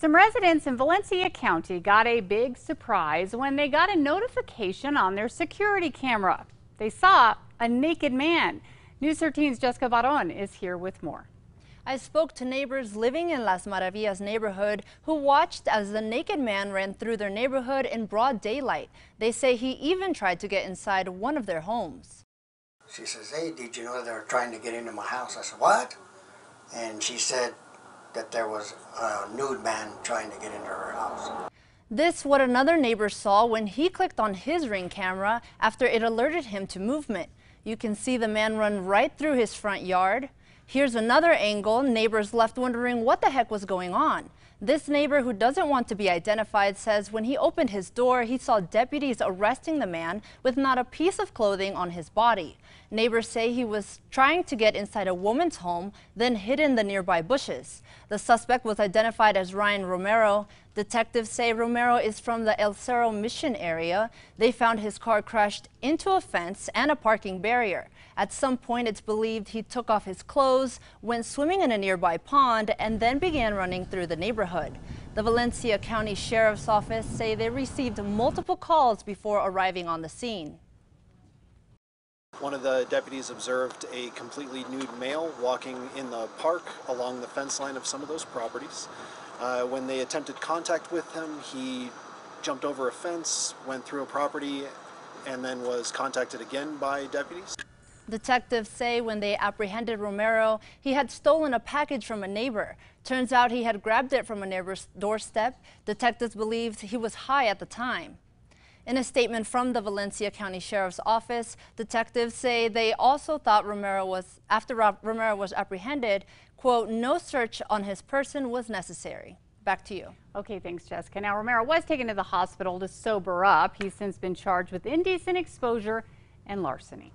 Some residents in Valencia County got a big surprise when they got a notification on their security camera. They saw a naked man. News 13's Jessica Barron is here with more. I spoke to neighbors living in Las Maravillas neighborhood who watched as the naked man ran through their neighborhood in broad daylight. They say he even tried to get inside one of their homes. She says, hey, did you know they were trying to get into my house? I said, what? And she said, that there was a nude man trying to get into her house. This what another neighbor saw when he clicked on his ring camera after it alerted him to movement. You can see the man run right through his front yard. Here's another angle. Neighbors left wondering what the heck was going on. This neighbor who doesn't want to be identified says when he opened his door, he saw deputies arresting the man with not a piece of clothing on his body. Neighbors say he was trying to get inside a woman's home, then hid in the nearby bushes. The suspect was identified as Ryan Romero. Detectives say Romero is from the El Cerro Mission area. They found his car crashed into a fence and a parking barrier. At some point, it's believed he took off his clothes, went swimming in a nearby pond, and then began running through the neighborhood. The Valencia County Sheriff's Office say they received multiple calls before arriving on the scene. One of the deputies observed a completely nude male walking in the park along the fence line of some of those properties. Uh, when they attempted contact with him, he jumped over a fence, went through a property, and then was contacted again by deputies. Detectives say when they apprehended Romero, he had stolen a package from a neighbor. Turns out he had grabbed it from a neighbor's doorstep. Detectives believed he was high at the time. In a statement from the Valencia County Sheriff's Office, detectives say they also thought Romero was, after Romero was apprehended, quote, no search on his person was necessary. Back to you. Okay, thanks, Jessica. Now, Romero was taken to the hospital to sober up. He's since been charged with indecent exposure and larceny.